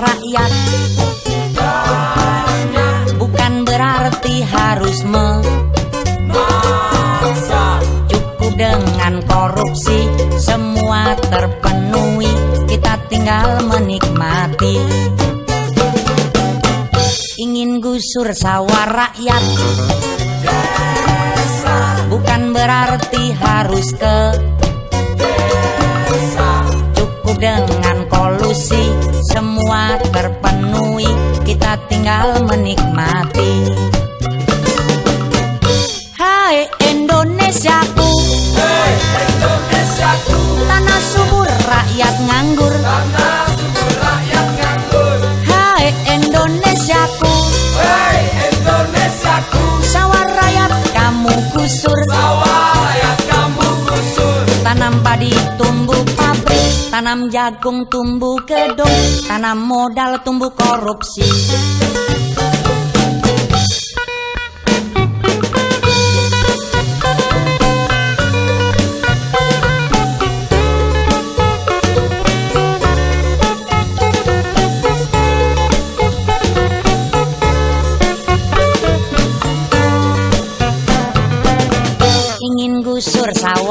rakyat. Bukan berarti harus Cukup dengan korupsi Semua terpenuhi Kita tinggal menikmati. Ingin gusur sawah rakyat. Bukan berarti harus ke Cukup dengan kolusi. Semua terpenuhi Kita tinggal menikmati tumbuh pabrik Tanam jagung tumbuh gedung Tanam modal tumbuh korupsi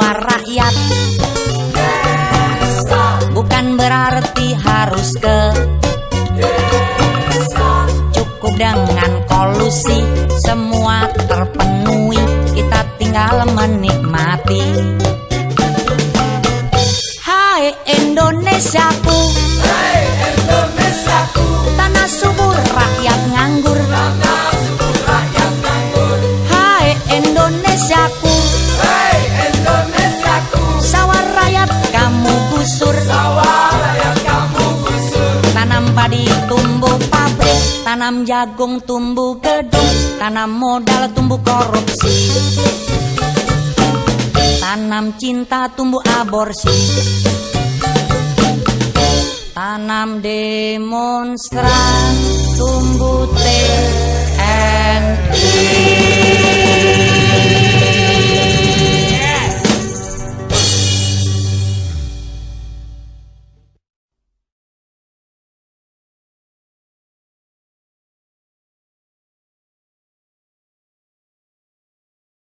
sawah rakyat. Bukan berarti harus ke Cukup dengan kolusi. Semua terpenuhi. Kita tinggal menikmati. Hai Indonesiaku. Hai Indonesiaku. Tanah subur rakyat nganggur. Tanah subur rakyat nganggur. Hai Indonesiaku Tanam jagung tumbuh gedung Tanam modal tumbuh korupsi. Tanam cinta tumbuh aborsi. Tanam demonstran tumbuh TNI